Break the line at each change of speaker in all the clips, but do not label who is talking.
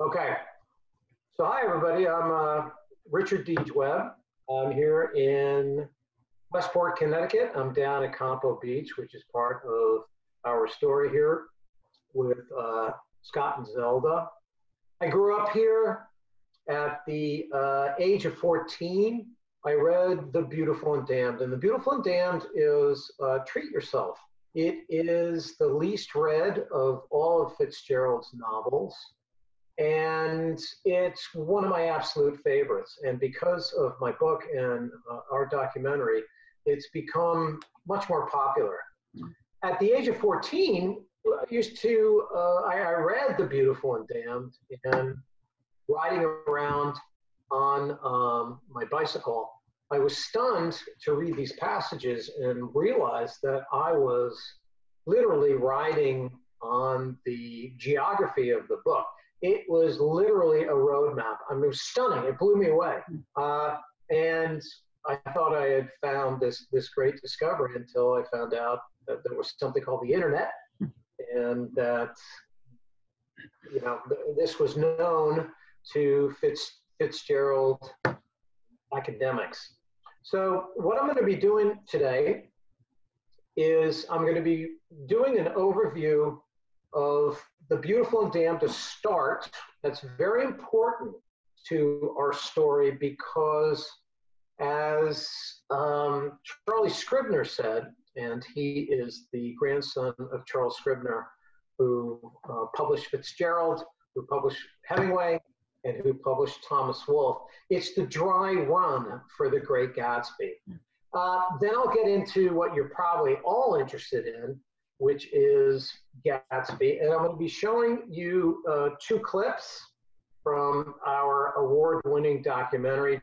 Okay. So hi everybody. I'm uh, Richard Deej Webb. I'm here in Westport, Connecticut. I'm down at Campo Beach, which is part of our story here with uh, Scott and Zelda. I grew up here at the uh, age of 14. I read The Beautiful and Damned, and The Beautiful and Damned is uh, Treat Yourself. It is the least read of all of Fitzgerald's novels, and it's one of my absolute favorites. And because of my book and uh, our documentary, it's become much more popular. At the age of 14, I used to, uh, I, I read The Beautiful and Damned, and riding around on um, my bicycle, I was stunned to read these passages and realize that I was literally riding on the geography of the book. It was literally a roadmap. I mean, it was stunning. It blew me away. Uh, and I thought I had found this this great discovery until I found out that there was something called the internet, and that you know th- this was known to Fitz, Fitzgerald academics. So what I'm going to be doing today is I'm going to be doing an overview of the beautiful and damned to start. That's very important to our story because as um, Charlie Scribner said, and he is the grandson of Charles Scribner, who uh, published Fitzgerald, who published Hemingway, and who published Thomas Wolfe. It's the dry run for the Great Gatsby. Uh, then I'll get into what you're probably all interested in, which is Gatsby. And I'm going to be showing you uh, two clips from our award winning documentary.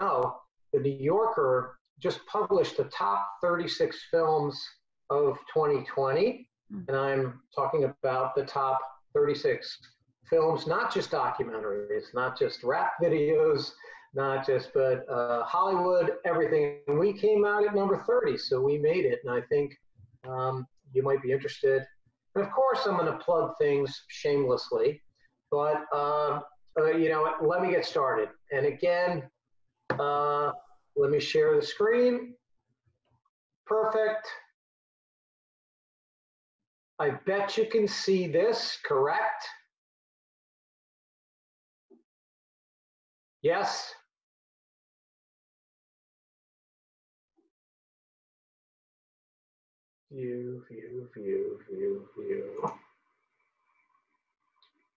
Oh, the New Yorker just published the top 36 films of 2020. And I'm talking about the top 36 films, not just documentaries, not just rap videos, not just, but uh, Hollywood, everything. And we came out at number 30, so we made it. And I think um, you might be interested. And of course, I'm going to plug things shamelessly, but uh, uh, you know, let me get started. And again, uh, let me share the screen. Perfect. I bet you can see this, correct? Yes? View, view, view, view, view.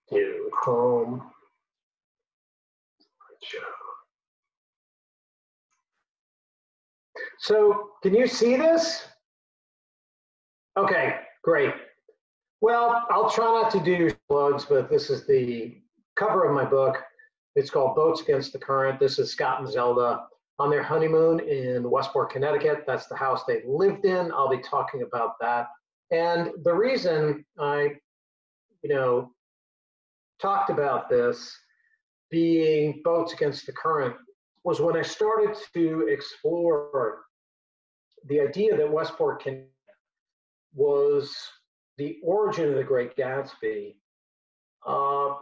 View, home. So, can you see this? Okay, great. Well, I'll try not to do plugs, but this is the cover of my book. It's called Boats Against the Current. This is Scott and Zelda on their honeymoon in Westport, Connecticut. That's the house they lived in. I'll be talking about that. And the reason I, you know, talked about this being boats against the current was when I started to explore the idea that Westport can, was the origin of the Great Gatsby. Uh,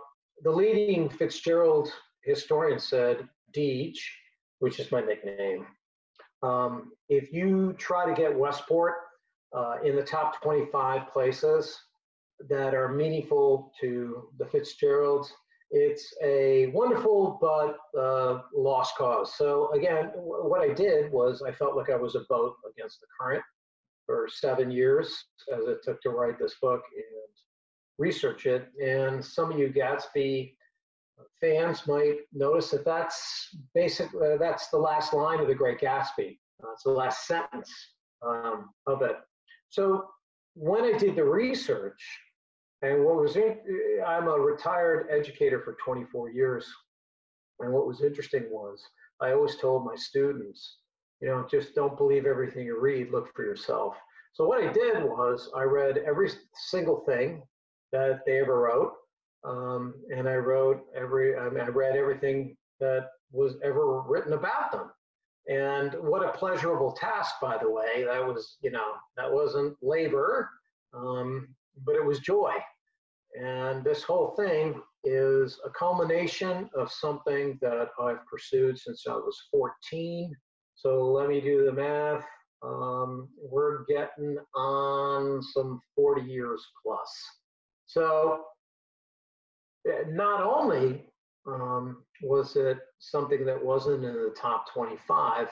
the leading Fitzgerald historian said, Deej, which is my nickname, um, if you try to get Westport uh, in the top 25 places that are meaningful to the Fitzgeralds, it's a wonderful but uh, lost cause. So again, what I did was I felt like I was a boat against the current for seven years as it took to write this book and research it. And some of you Gatsby fans might notice that that's basically uh, that's the last line of the Great Gatsby. Uh, it's the last sentence um, of it. So when I did the research, and what was in, I'm a retired educator for 24 years, and what was interesting was I always told my students, you know, just don't believe everything you read. Look for yourself. So what I did was I read every single thing that they ever wrote. Um, and I wrote every, I, mean, I read everything that was ever written about them. And what a pleasurable task, by the way. That was, you know, that wasn't labor, um, but it was joy. And this whole thing is a culmination of something that I've pursued since I was 14. So let me do the math. Um, we're getting on some 40 years plus. So not only um, was it something that wasn't in the top 25,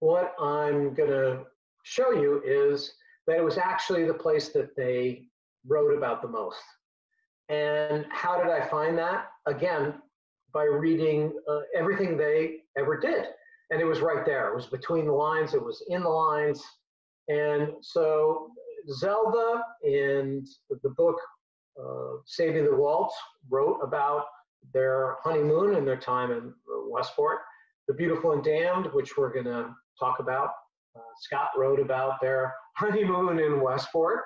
what I'm going to show you is that it was actually the place that they wrote about the most. And how did I find that? Again, by reading uh, everything they ever did. And it was right there. It was between the lines, it was in the lines. And so Zelda and the book uh, Save Me the Waltz wrote about their honeymoon and their time in Westport. The Beautiful and Damned, which we're going to talk about. Uh, Scott wrote about their honeymoon in Westport.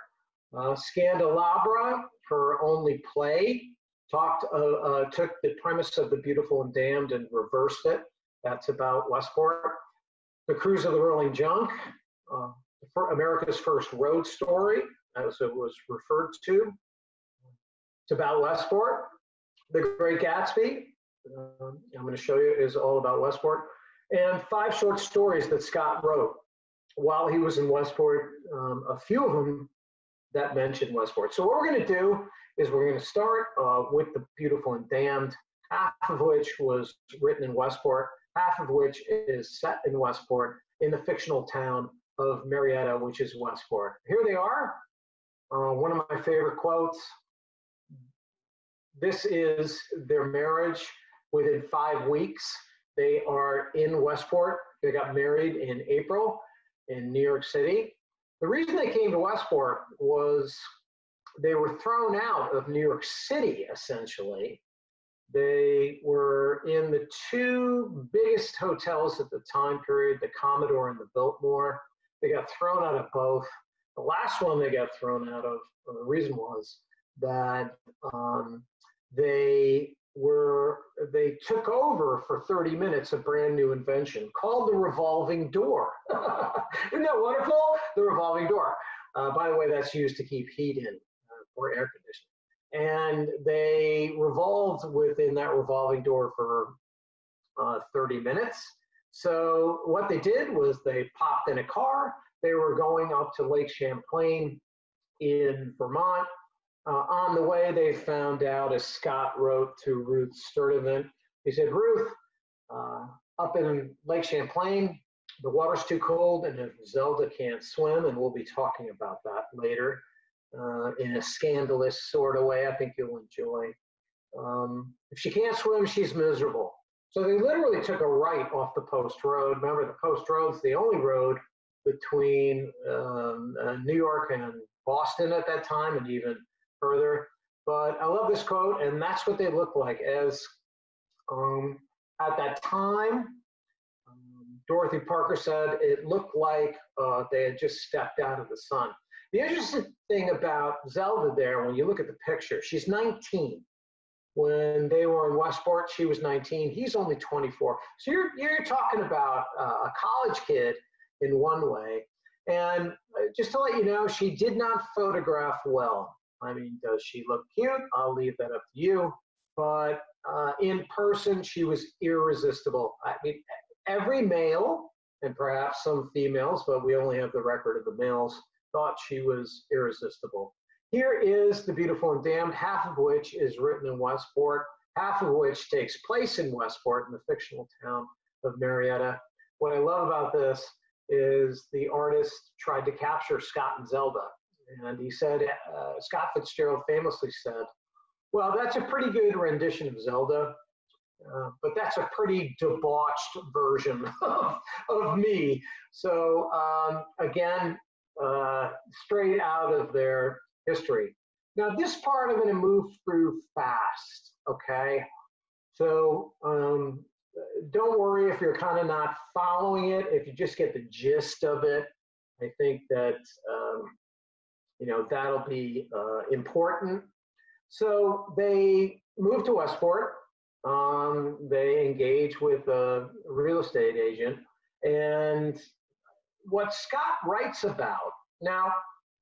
Uh, Scandalabra, her only play, talked uh, uh, took the premise of The Beautiful and Damned and reversed it. That's about Westport. The Cruise of the Rolling Junk, uh, America's First Road Story, as it was referred to. It's about Westport. The Great Gatsby, um, I'm going to show you, is all about Westport. And five short stories that Scott wrote while he was in Westport, um, a few of them that mention Westport. So what we're going to do is we're going to start uh, with the Beautiful and Damned, half of which was written in Westport, half of which is set in Westport in the fictional town of Marietta, which is Westport. Here they are. Uh, one of my favorite quotes. This is their marriage within five weeks. They are in Westport. They got married in April in New York City. The reason they came to Westport was they were thrown out of New York City, essentially. They were in the two biggest hotels at the time period, the Commodore and the Biltmore. They got thrown out of both. The last one they got thrown out of, the reason was that um, they were they took over for 30 minutes a brand new invention called the revolving door. Isn't that wonderful? The revolving door. Uh, by the way, that's used to keep heat in uh, or air conditioning. And they revolved within that revolving door for uh, 30 minutes. So what they did was they popped in a car. They were going up to Lake Champlain in Vermont uh, on the way, they found out, as Scott wrote to Ruth Sturtevant, he said, Ruth, uh, up in Lake Champlain, the water's too cold, and if Zelda can't swim, and we'll be talking about that later uh, in a scandalous sort of way, I think you'll enjoy. Um, if she can't swim, she's miserable. So they literally took a right off the post road. Remember, the post road's the only road between um, uh, New York and Boston at that time, and even further. But I love this quote, and that's what they look like as um, at that time. Um, Dorothy Parker said it looked like uh, they had just stepped out of the sun. The interesting thing about Zelda there, when you look at the picture, she's 19. When they were in Westport, she was 19. He's only 24. So you're, you're talking about uh, a college kid in one way. And uh, just to let you know, she did not photograph well. I mean, does she look cute? I'll leave that up to you. But uh, in person, she was irresistible. I mean, every male, and perhaps some females, but we only have the record of the males, thought she was irresistible. Here is The Beautiful and Damned, half of which is written in Westport, half of which takes place in Westport in the fictional town of Marietta. What I love about this is the artist tried to capture Scott and Zelda. And he said, uh, Scott Fitzgerald famously said, well, that's a pretty good rendition of Zelda, uh, but that's a pretty debauched version of, of me. So um, again, uh, straight out of their history. Now this part I'm gonna move through fast, okay? So um, don't worry if you're kind of not following it, if you just get the gist of it, I think that um, you know, that'll be uh, important. So they moved to Westport. Um, they engage with a real estate agent. And what Scott writes about, now,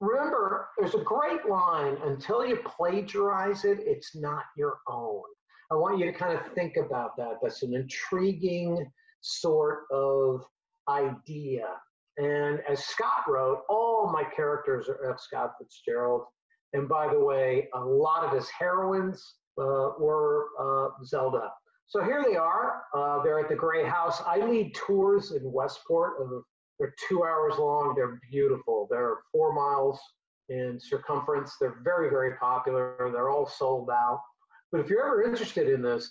remember, there's a great line until you plagiarize it, it's not your own. I want you to kind of think about that. That's an intriguing sort of idea. And as Scott wrote, all my characters are F. Scott Fitzgerald. And by the way, a lot of his heroines uh, were uh, Zelda. So here they are. Uh, they're at the Gray House. I lead tours in Westport. Of, they're two hours long. They're beautiful. They're four miles in circumference. They're very, very popular. They're all sold out. But if you're ever interested in this,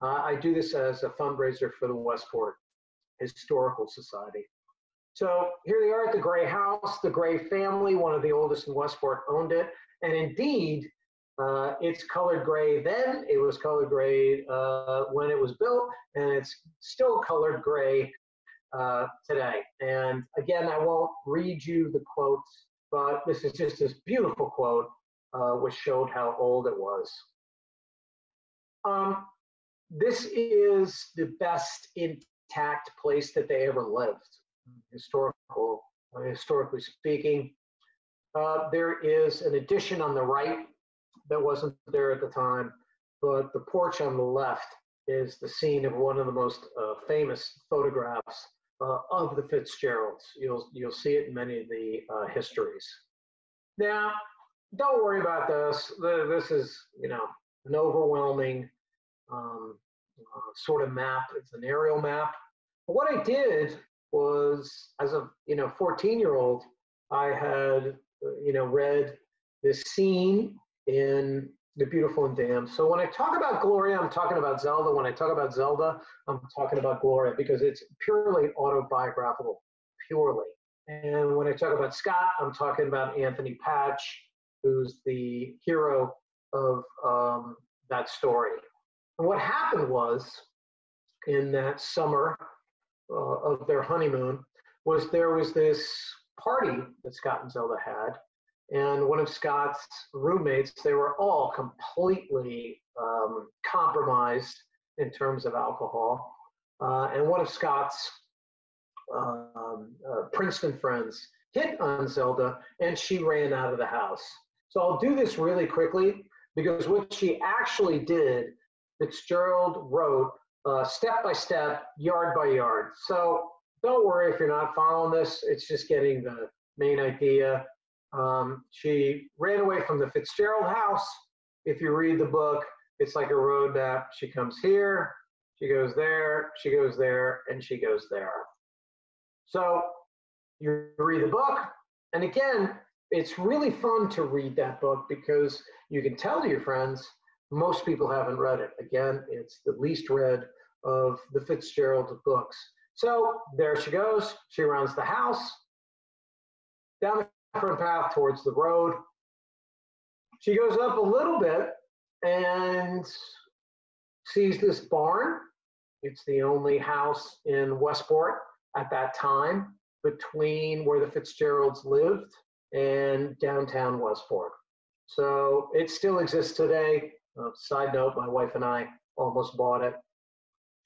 uh, I do this as a fundraiser for the Westport Historical Society. So here they are at the Gray House. The Gray family, one of the oldest in Westport, owned it. And indeed, uh, it's colored gray then, it was colored gray uh, when it was built, and it's still colored gray uh, today. And again, I won't read you the quotes, but this is just this beautiful quote uh, which showed how old it was. Um, this is the best intact place that they ever lived, historical, historically speaking. Uh, there is an addition on the right that wasn't there at the time, but the porch on the left is the scene of one of the most uh, famous photographs uh, of the Fitzgeralds. You'll you'll see it in many of the uh, histories. Now, don't worry about this. This is you know an overwhelming um, uh, sort of map. It's an aerial map. But what I did was, as a you know 14 year old, I had you know read this scene in The Beautiful and Damned. So when I talk about Gloria, I'm talking about Zelda. When I talk about Zelda, I'm talking about Gloria because it's purely autobiographical, purely. And when I talk about Scott, I'm talking about Anthony Patch, who's the hero of um, that story. And what happened was, in that summer uh, of their honeymoon, was there was this party that Scott and Zelda had, and one of Scott's roommates, they were all completely um, compromised in terms of alcohol. Uh, and one of Scott's um, uh, Princeton friends hit on Zelda and she ran out of the house. So I'll do this really quickly because what she actually did, Fitzgerald wrote uh, step by step, yard by yard. So don't worry if you're not following this, it's just getting the main idea. Um, she ran away from the Fitzgerald house. If you read the book, it's like a road map. She comes here, she goes there, she goes there, and she goes there. So you read the book, and again, it's really fun to read that book because you can tell to your friends most people haven't read it. Again, it's the least read of the Fitzgerald books. So there she goes. She runs the house. Down the different path towards the road. She goes up a little bit and sees this barn. It's the only house in Westport at that time between where the Fitzgeralds lived and downtown Westport. So it still exists today. Uh, side note, my wife and I almost bought it.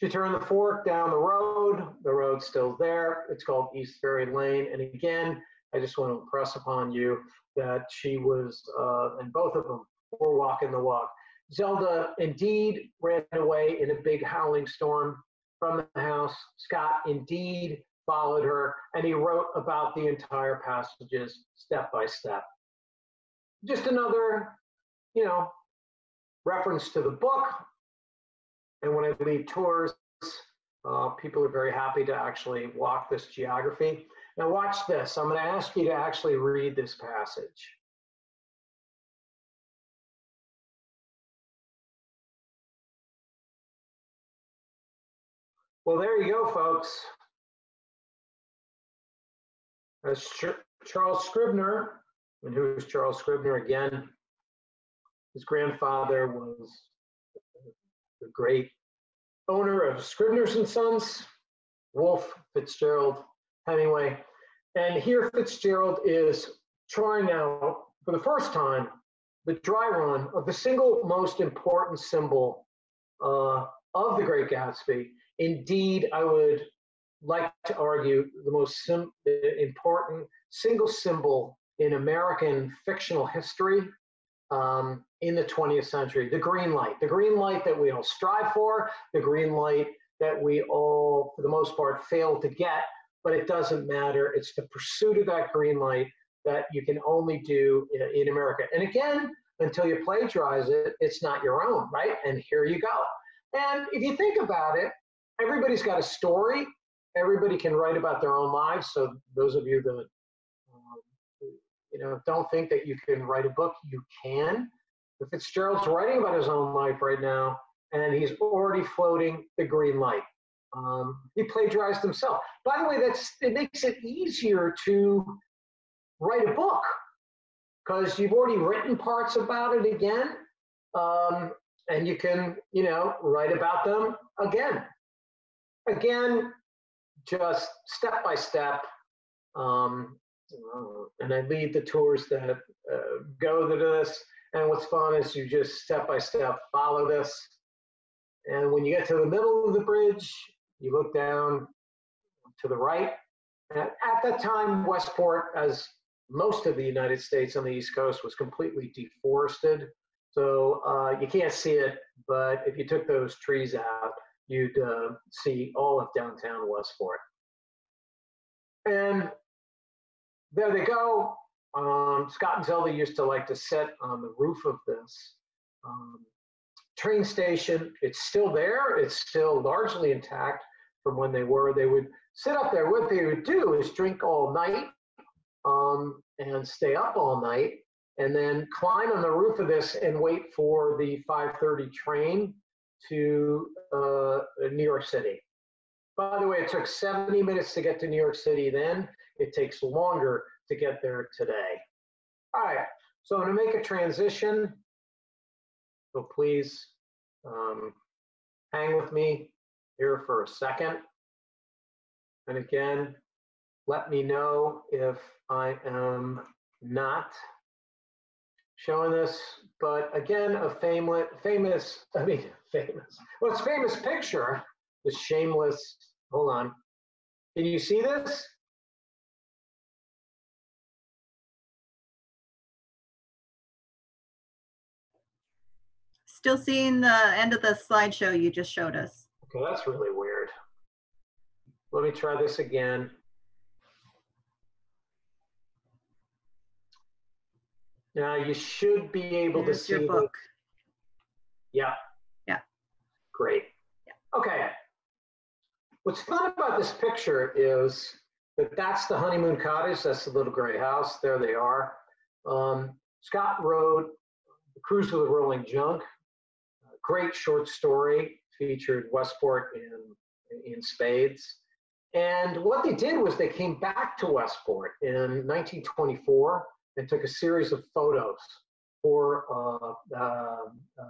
She turned the fork down the road. The road's still there. It's called East Ferry Lane. And again, I just want to impress upon you that she was, uh, and both of them were walking the walk. Zelda indeed ran away in a big howling storm from the house. Scott indeed followed her, and he wrote about the entire passages step by step. Just another, you know, reference to the book. And when I lead tours, uh, people are very happy to actually walk this geography. Now watch this. I'm going to ask you to actually read this passage. Well, there you go, folks. As Charles Scribner, and who is Charles Scribner again? His grandfather was the great owner of Scribner's and Sons, Wolfe Fitzgerald Hemingway. And here Fitzgerald is trying out for the first time the dry run of the single most important symbol uh, of the Great Gatsby. Indeed, I would like to argue the most sim- important single symbol in American fictional history um, in the 20th century. The green light, the green light that we all strive for, the green light that we all, for the most part, fail to get, but it doesn't matter. It's the pursuit of that green light that you can only do in, in America. And again, until you plagiarize it, it's not your own, right? And here you go. And if you think about it, everybody's got a story. Everybody can write about their own lives. So those of you that you know don't think that you can write a book, you can. If Fitzgerald's writing about his own life right now, and he's already floating the green light. Um, he plagiarized himself. By the way, that's it makes it easier to write a book because you've already written parts about it again, um, and you can you know write about them again. Again, just step by step. Um, and I lead the tours that uh, go to this. And what's fun is you just step by step follow this. And when you get to the middle of the bridge, you look down to the right. And at that time, Westport, as most of the United States on the East Coast, was completely deforested. So uh, you can't see it, but if you took those trees out, you'd uh, see all of downtown Westport. And there they go. Um, Scott and Zelda used to like to sit on the roof of this um, train station. It's still there. It's still largely intact from when they were. They would sit up there. What they would do is drink all night um, and stay up all night and then climb on the roof of this and wait for the 5.30 train to uh, New York City. By the way, it took 70 minutes to get to New York City then. It takes longer to get there today. All right, so I'm gonna make a transition. So please um, hang with me here for a second. And again, let me know if I am not showing this, but again, a famous, famous, I mean, famous, well, it's famous picture, the shameless, hold on. Can you see this?
Still seeing the end of the slideshow you just showed us.
Okay, that's really weird. Let me try this again. Now you should be able to see
your
the-
book.
Yeah.
Yeah.
Great.
Yeah.
Okay. What's fun about this picture is that that's the honeymoon cottage. That's the little gray house. There they are. Um, Scott wrote The Cruise with the Rolling Junk. Great short story featured Westport in, in spades. And what they did was they came back to Westport in 1924 and took a series of photos for uh, uh, uh,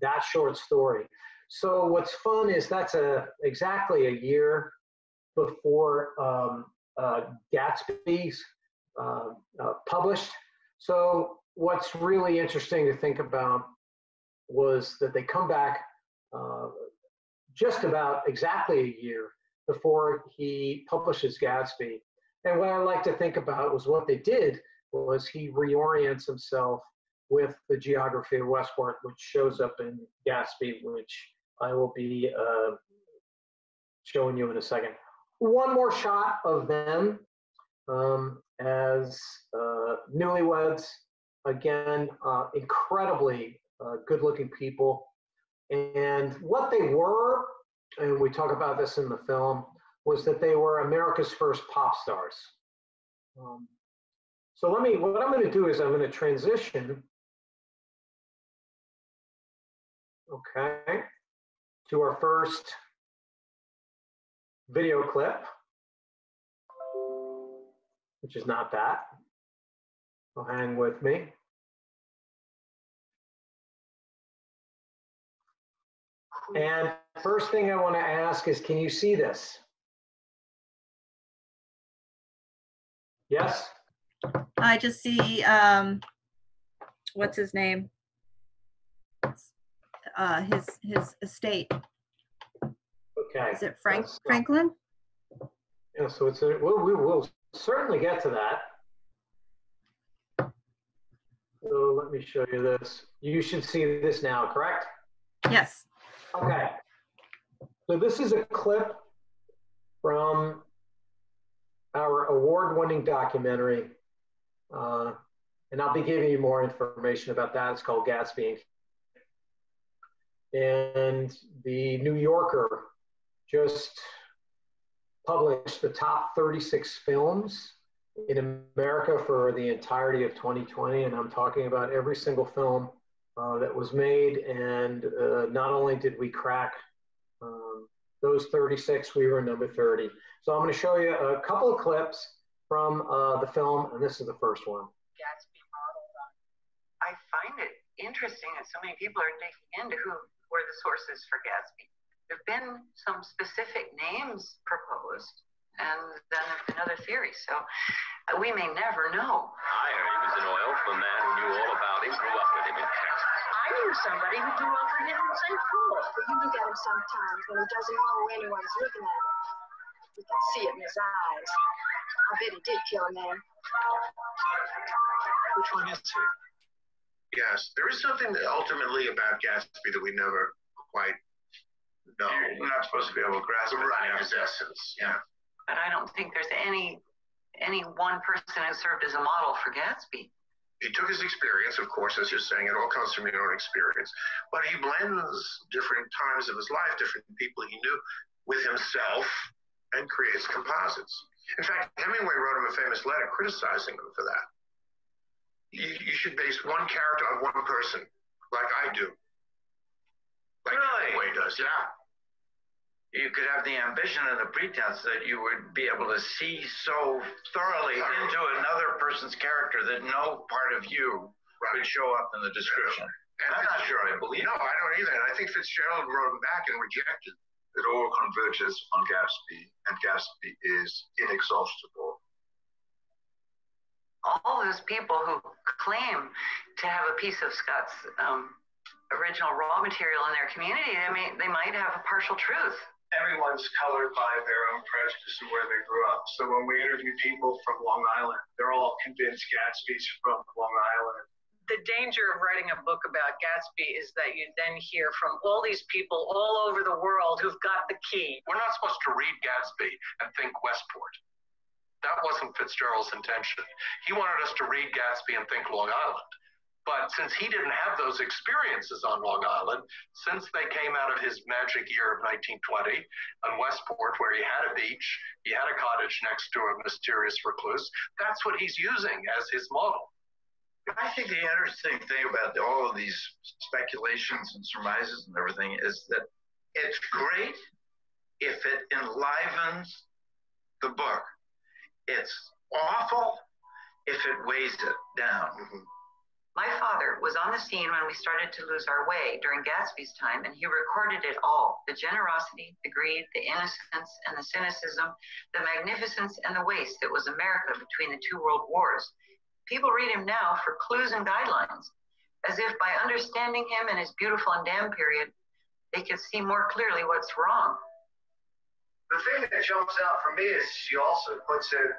that short story. So what's fun is that's a exactly a year before um, uh, Gatsby's uh, uh, published. So what's really interesting to think about was that they come back just about exactly a year before he publishes Gatsby. And what I like to think about was what they did was he reorients himself with the geography of Westport, which shows up in Gatsby, which I will be uh, showing you in a second. One more shot of them um, as uh, newlyweds. Again, uh, incredibly uh, good looking people. And what they were, and we talk about this in the film, was that they were America's first pop stars. Um, so let me, what I'm going to do is I'm going to transition, okay, to our first video clip, which is not that. So hang with me. And first thing I want to ask is, can you see this? Yes?
I just see, um, what's his name? Uh, his, his estate.
Okay.
Is it Frank,
Let's.
Franklin?
Yeah, so it's a, we'll, we will certainly get to that. So let me show you this. You should see this now, correct?
Yes.
Okay. So this is a clip from our award-winning documentary, uh, and I'll be giving you more information about that. It's called Gatsby. And the New Yorker just published the top 36 films in America for the entirety of 2020, and I'm talking about every single film uh, that was made. And uh, not only did we crack um, those 36, we were number 30. So I'm going to show you a couple of clips from uh, the film, and this is the first one.
Gatsby model. I find it interesting that so many people are digging into who were the sources for Gatsby. There have been some specific names proposed, and then there have been other theories. So uh, we may never know.
I heard he was an oil from a man who knew all about him, grew up with him in Texas.
I knew somebody who grew up with him in St. Paul. You look at him sometimes when he doesn't know anyone's looking at him. You can see it in his eyes. I bet he did kill a man.
Which one is he?
Yes, there is something ultimately about Gatsby that we never quite know.
You're not supposed to be able to grasp it.
Right,
Yeah.
his essence. Yeah.
But I don't think there's any any one person who served as a model for Gatsby.
He took his experience, of course, as you're saying, it all comes from your own experience, but he blends different times of his life, different people he knew with himself and creates composites. In fact, Hemingway wrote him a famous letter criticizing him for that. You, you should base one character on one person, like I do. Like
Really?
Hemingway does, yeah.
You could have the ambition and the pretense that you would be able to see so thoroughly into another person's character that no part of you
Right.
would show up in the description.
And
I'm not sure I believe
No, I don't either. And I think Fitzgerald wrote him back and rejected.
it all converges on Gatsby, and Gatsby is inexhaustible.
All those people who claim to have a piece of Scott's um, original raw material in their community, I mean, they might have a partial truth.
Everyone's colored by their own prejudice and where they grew up. So when we interview people from Long Island, they're all convinced Gatsby's from Long Island.
the danger of writing a book about Gatsby is that you then hear from all these people all over the world who've got the key.
We're not supposed to read Gatsby and think Westport. That wasn't Fitzgerald's intention. He wanted us to read Gatsby and think Long Island. But since he didn't have those experiences on Long Island, since they came out of his magic year of 1920 on Westport, where he had a beach, he had a cottage next to a mysterious recluse, that's what he's using as his model.
I think the interesting thing about all of these speculations and surmises and everything is that it's great if it enlivens the book. It's awful if it weighs it down. Mm-hmm.
My father was on the scene when we started to lose our way during Gatsby's time, and he recorded it all the generosity, the greed, the innocence, and the cynicism, the magnificence, and the waste that was America between the two world wars. People read him now for clues and guidelines, as if by understanding him and his beautiful and damn period, they could see more clearly what's wrong.
The thing that jumps out for me is she also puts it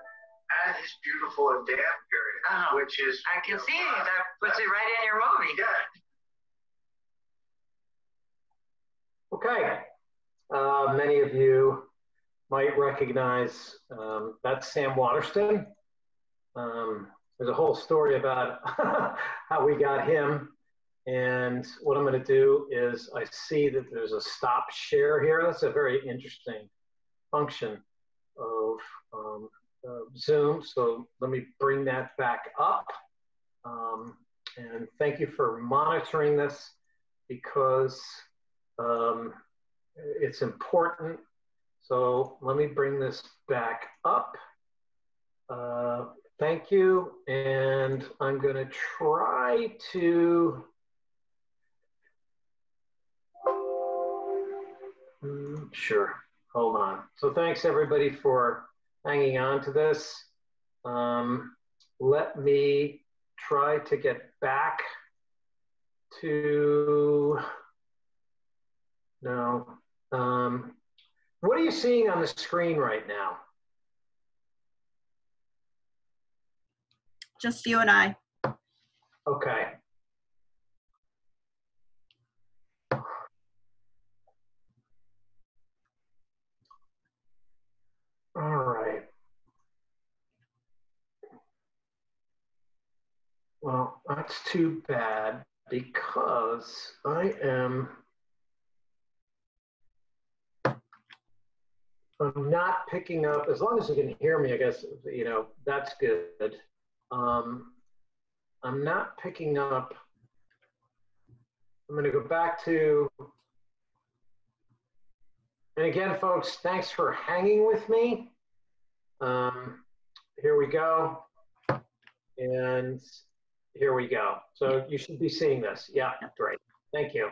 at his beautiful and damn period,
Oh.
which is
I can see that puts it right in your movie.
yeah.
Okay. Uh, many of you might recognize um, that's Sam Waterston. Um, there's a whole story about how we got him. And what I'm going to do is I see that there's a stop share here. That's a very interesting function of um, uh, Zoom. So let me bring that back up. Um, and thank you for monitoring this because um, it's important. So let me bring this back up. Uh, thank you. And I'm going to try to. Hmm, Sure. Hold on. So thanks everybody for hanging on to this. Um, let me try to get back to no. Um, what are you seeing on the screen right now?
Just you and I.
Okay. All right. Well, that's too bad because I am I'm not picking up, as long as you can hear me, I guess, you know, that's good. Um, I'm not picking up, I'm gonna go back to, and again, folks, thanks for hanging with me. Um, here we go. And here we go. So you should be seeing this. Yeah, great. Thank you.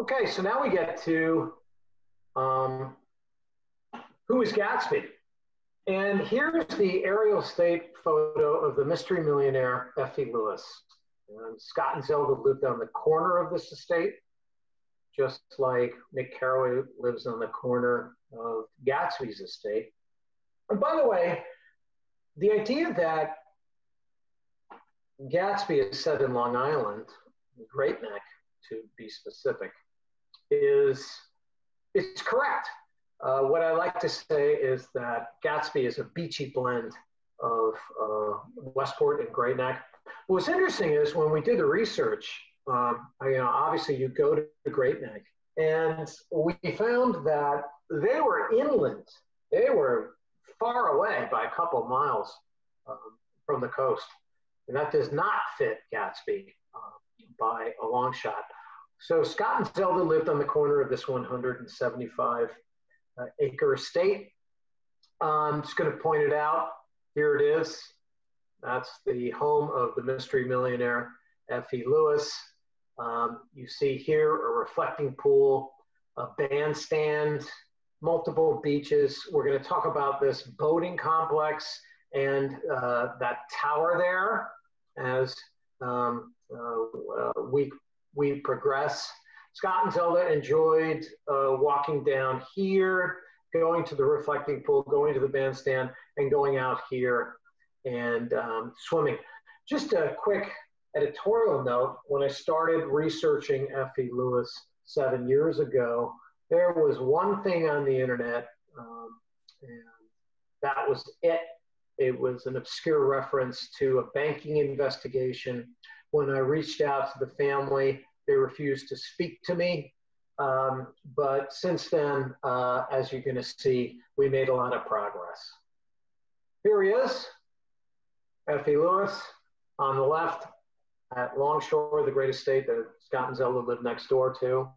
Okay, so now we get to um, who is Gatsby? And here's the aerial state photo of the mystery millionaire F.E. Lewis. And Scott and Zelda lived on the corner of this estate, just like Nick Carraway lives on the corner of Gatsby's estate. And by the way, the idea that Gatsby is set in Long Island, Great Neck to be specific, is it's correct. Uh, what I like to say is that Gatsby is a beachy blend of uh, Westport and Great Neck. What's interesting is when we did the research, um, you know, obviously you go to Great Neck, and we found that they were inland. They were far away by a couple of miles um, from the coast, and that does not fit Gatsby uh, by a long shot. So Scott and Zelda lived on the corner of this 175 uh, acre estate. I'm just going to point it out. Here it is. That's the home of the mystery millionaire F.E. Lewis. Um, you see here a reflecting pool, a bandstand, multiple beaches. We're going to talk about this boating complex and uh, that tower there as um, uh, we, we progress. Scott and Zelda enjoyed uh, walking down here, going to the reflecting pool, going to the bandstand, and going out here and um, swimming. Just a quick editorial note when I started researching F.E. Lewis seven years ago, there was one thing on the internet, um, and that was it. It was an obscure reference to a banking investigation. When I reached out to the family, they refused to speak to me. Um, but since then, uh, as you're going to see, we made a lot of progress. Here he is, F.E. Lewis on the left at Longshore, the great estate that Scott and Zelda lived next door to.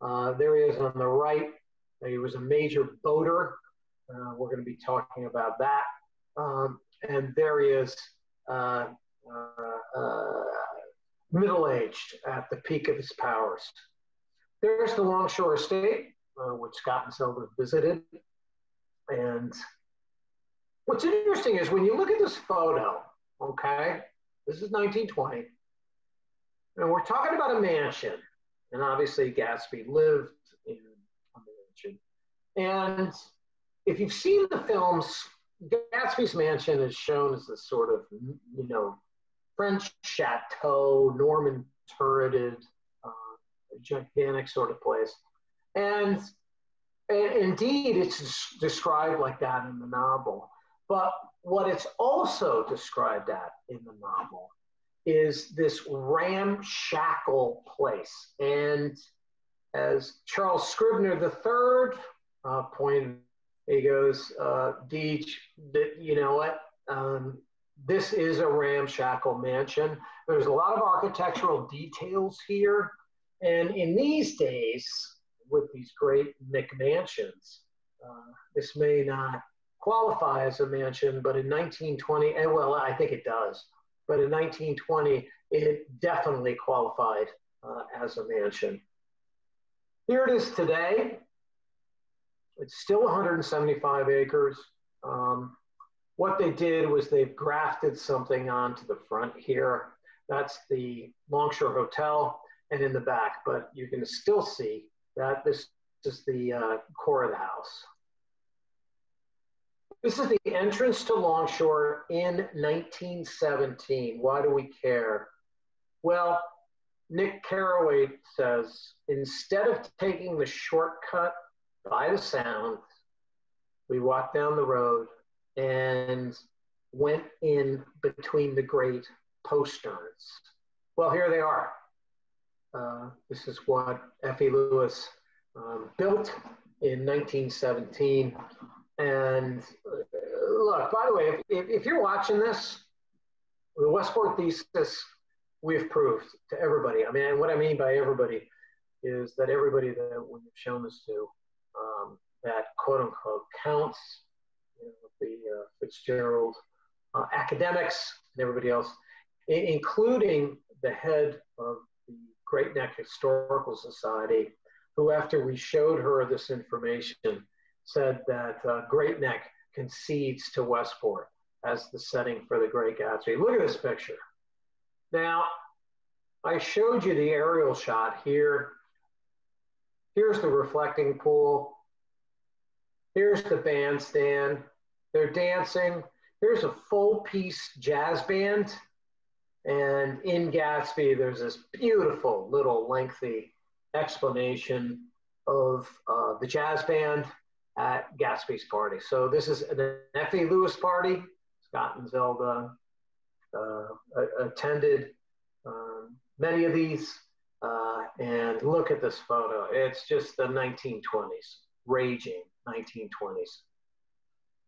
Uh, there he is on the right. He was a major boater. Uh, we're going to be talking about that. Um, and is uh, uh, uh middle aged at the peak of his powers. There's the Longshore Estate, uh, which Scott and Zelda visited. And what's interesting is when you look at this photo, okay, this is 1920, and we're talking about a mansion. And obviously, Gatsby lived in a mansion. And if you've seen the films, Gatsby's mansion is shown as this sort of, you know, French chateau, Norman turreted, uh, gigantic sort of place. And, and indeed, it's described like that in the novel. But what it's also described at in the novel is this ramshackle place. And as Charles Scribner III uh, pointed, he goes, uh, Deej, you know what? Um, this is a ramshackle mansion. There's a lot of architectural details here. And in these days, with these great McMansions, uh, this may not qualify as a mansion, but in 1920, and well, I think it does, but in 1920, it definitely qualified uh, as a mansion. Here it is today. It's still 175 acres. Um, what they did was they've grafted something onto the front here. That's the Longshore Hotel and in the back, but you can still see that this is the uh, core of the house. This is the entrance to Longshore in 1917. Why do we care? Well, Nick Carraway says instead of taking the shortcut by the sound, we walked down the road and went in between the great posterns. Well, here they are. Uh, this is what F.E. Lewis um, built in 1917. And uh, look, by the way, if, if, if you're watching this, the Westport thesis we've proved to everybody. I mean, what I mean by everybody is that everybody that we've shown this to, um, that quote unquote counts, you know, the uh, Fitzgerald uh, academics and everybody else, including the head of the Great Neck Historical Society, who, after we showed her this information, said that uh, Great Neck concedes to Westport as the setting for the Great Gatsby. Look at this picture. Now, I showed you the aerial shot here. Here's the reflecting pool. Here's the bandstand. They're dancing. Here's a full piece jazz band. And in Gatsby, there's this beautiful little lengthy explanation of uh, the jazz band at Gatsby's party. So this is an F.E. Lewis party. Scott and Zelda uh, attended um, many of these. Uh, and look at this photo. It's just the 1920s, raging 1920s.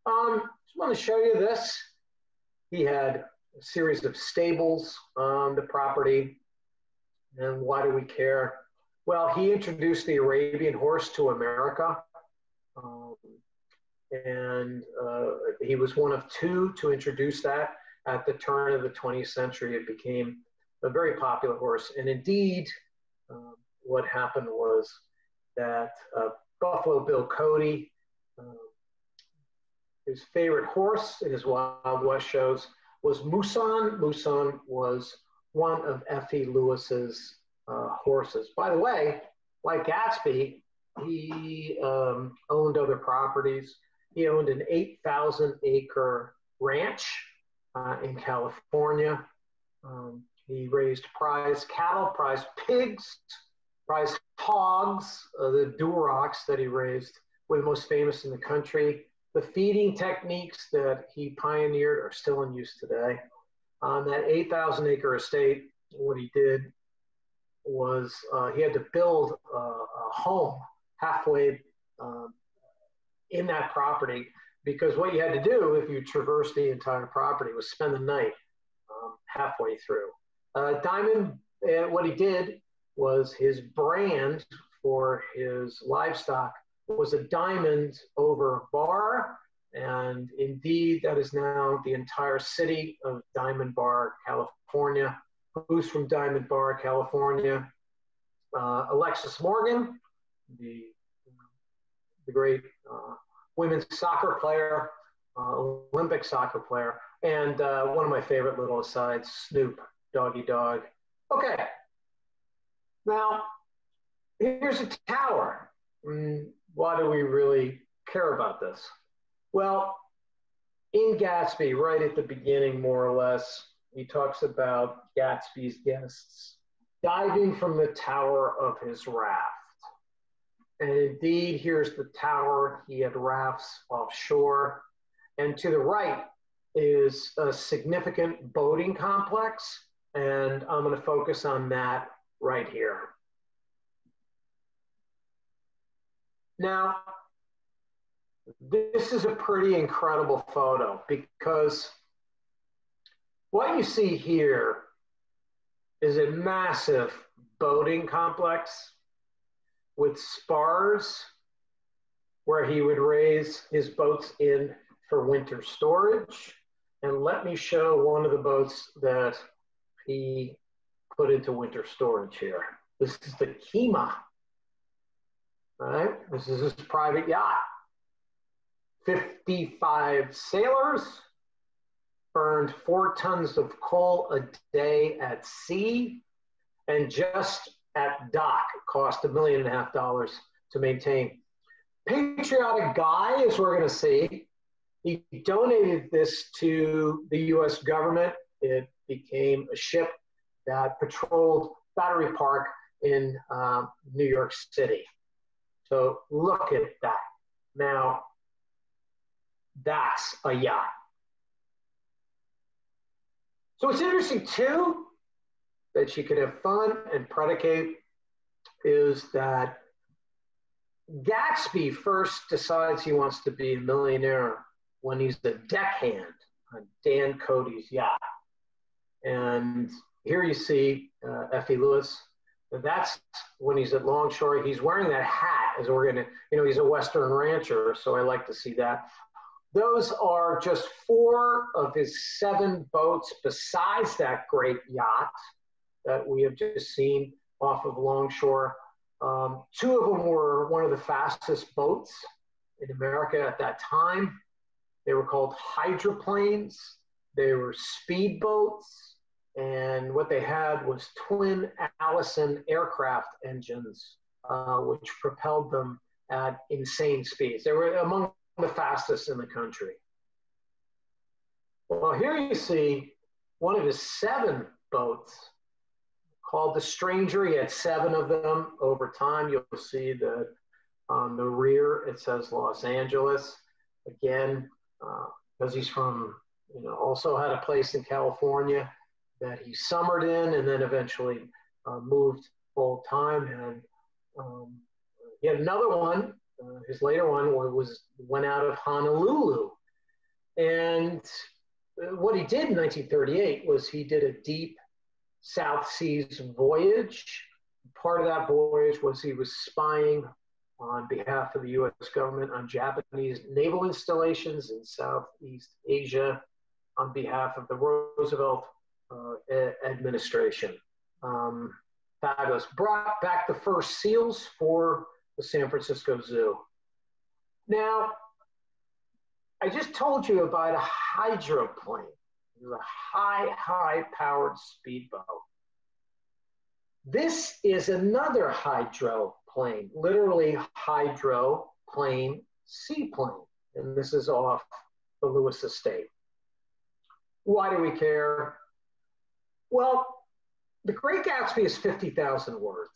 Um, just want to show you this. He had a series of stables on the property. And why do we care? Well, he introduced the Arabian horse to America. Um, and uh, he was one of two to introduce that at the turn of the 20th century. It became a very popular horse. And indeed, um, what happened was that uh, Buffalo Bill Cody, uh, his favorite horse in his Wild West shows was Musan. Musan was one of F.E. Lewis's uh, horses. By the way, like Gatsby, he um, owned other properties. He owned an 8,000 acre ranch uh, in California. Um, he raised prize cattle, prize pigs, prize hogs. Uh, the Durocs that he raised were the most famous in the country. The feeding techniques that he pioneered are still in use today. On that 8,000 acre estate, what he did was uh, he had to build a, a home halfway um, in that property because what you had to do if you traversed the entire property was spend the night um, halfway through. Uh, Diamond, uh, what he did was his brand for his livestock was a diamond over bar. And indeed, that is now the entire city of Diamond Bar, California. Who's from Diamond Bar, California? Uh, Alexis Morgan, the, the great uh, women's soccer player, uh, Olympic soccer player, and uh, one of my favorite little asides, Snoop, Doggy Dogg. Okay. Now, here's a tower. Mm, why do we really care about this? Well, in Gatsby, right at the beginning, more or less, he talks about Gatsby's guests diving from the tower of his raft. And indeed, here's the tower. He had rafts offshore. And to the right is a significant boating complex and I'm going to focus on that right here. Now, this is a pretty incredible photo because what you see here is a massive boating complex with spars where he would raise his boats in for winter storage. And let me show one of the boats that he put into winter storage here. This is the Kima. Right? This is his private yacht. 55 sailors, burned four tons of coal a day at sea, and just at dock cost a million and a half dollars to maintain. Patriotic guy, as we're going to see, he donated this to the US government. It became a ship that patrolled Battery Park in uh, New York City. So look at that. Now, that's a yacht. So it's interesting too that she could have fun and predicate is that Gatsby first decides he wants to be a millionaire when he's the deckhand on Dan Cody's yacht. And here you see uh, F.E. Lewis. That's when he's at Longshore. He's wearing that hat as we're gonna, you know, he's a Western rancher, so I like to see that. Those are just four of his seven boats besides that great yacht that we have just seen off of Longshore. Um, two of them were one of the fastest boats in America at that time. They were called hydroplanes. They were speedboats. And what they had was twin Allison aircraft engines, uh, which propelled them at insane speeds. They were among the fastest in the country. Well, here you see one of his seven boats called the Stranger. He had seven of them. Over time, you'll see that on the rear it says Los Angeles. Again, because uh, he's from, you know, also had a place in California that he summered in and then eventually uh, moved full time. And um, he had another one. Uh, his later one was went out of Honolulu, and uh, what he did in 1938 was he did a deep South Seas voyage. Part of that voyage was he was spying on behalf of the US government on Japanese naval installations in Southeast Asia on behalf of the Roosevelt uh, administration. Um, fabulous. Brought back the first seals for the San Francisco Zoo. Now, I just told you about a hydroplane. It was a high, high powered speedboat. This is another hydroplane, literally hydroplane seaplane. And this is off the Lewis estate. Why do we care? Well, The Great Gatsby is 50,000 words.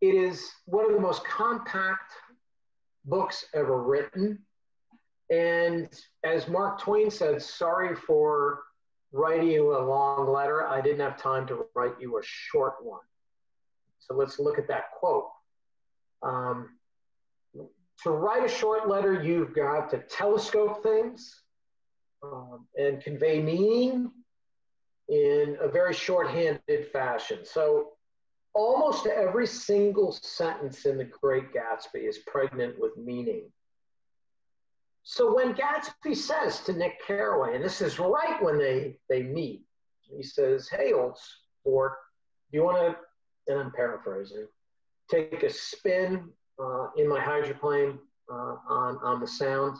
It is one of the most compact books ever written. And as Mark Twain said, sorry for writing you a long letter. I didn't have time to write you a short one. So let's look at that quote. Um, to write a short letter, you've got to telescope things um, and convey meaning in a very shorthanded fashion. So almost every single sentence in The Great Gatsby is pregnant with meaning. So when Gatsby says to Nick Carraway, and this is right when they, they meet, he says, Hey, old sport, do you want to, and I'm paraphrasing, take a spin uh, in my hydroplane uh, on, on the sound?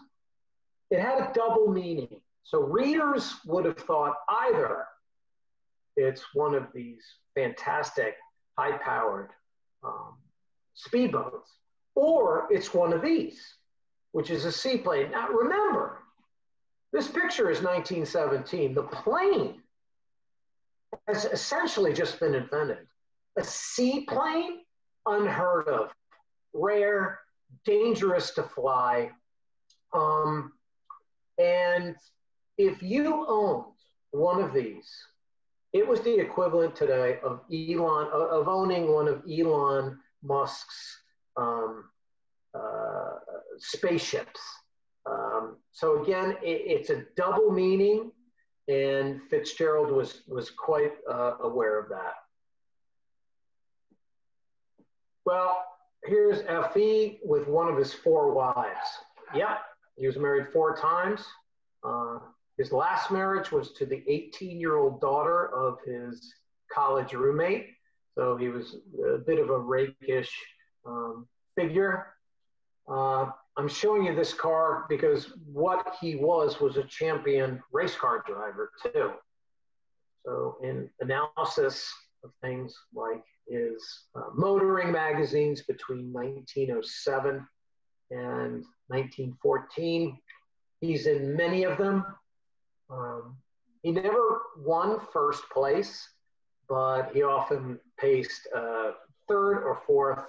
It had a double meaning. So readers would have thought either it's one of these fantastic high powered um, speedboats, or it's one of these, which is a seaplane. Now remember, this picture is 1917. The plane has essentially just been invented. A seaplane, unheard of, rare, dangerous to fly. Um, and if you owned one of these, it was the equivalent today of Elon of owning one of Elon Musk's um, uh, spaceships. Um, so again, it, it's a double meaning, and Fitzgerald was was quite uh, aware of that. Well, here's F.E. with one of his four wives. Yep, he was married four times. Uh, his last marriage was to the 18 year old daughter of his college roommate. So he was a bit of a rakish um, figure. Uh, I'm showing you this car because what he was was a champion race car driver too. So in analysis of things like his uh, motoring magazines between 1907 and 1914, He's in many of them. Um, he never won first place, but he often paced uh, third or fourth.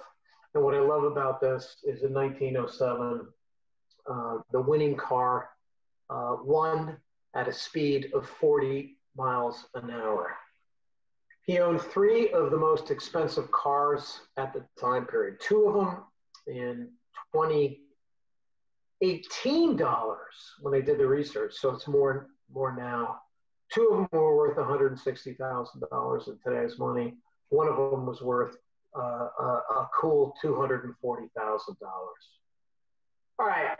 And what I love about this is in 1907, uh, the winning car uh, won at a speed of 40 miles an hour. He owned three of the most expensive cars at the time period. Two of them in 2018 dollars when they did the research, so it's more more now. Two of them were worth $160,000 in today's money. One of them was worth uh, a, a cool $240,000. All right.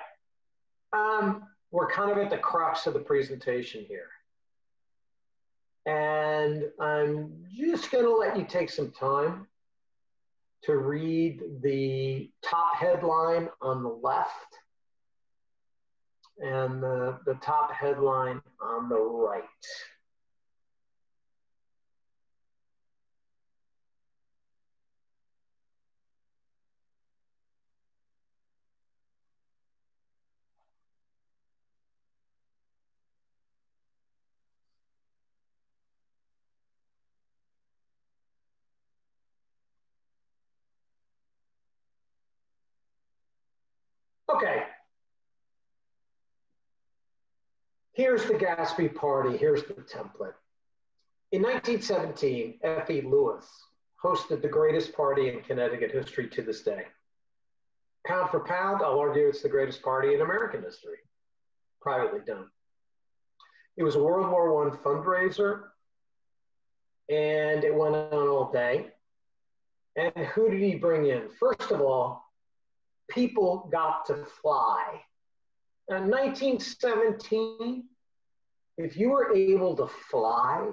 Um, we're kind of at the crux of the presentation here. And I'm just going to let you take some time to read the top headline on the left and the, the top headline on the right. Okay. Here's the Gatsby party. Here's the template. In 1917, F.E. Lewis hosted the greatest party in Connecticut history to this day. Pound for pound, I'll argue it's the greatest party in American history, privately done. It was a World War I fundraiser, and it went on all day. And who did he bring in? First of all, people got to fly. In 1917, if you were able to fly,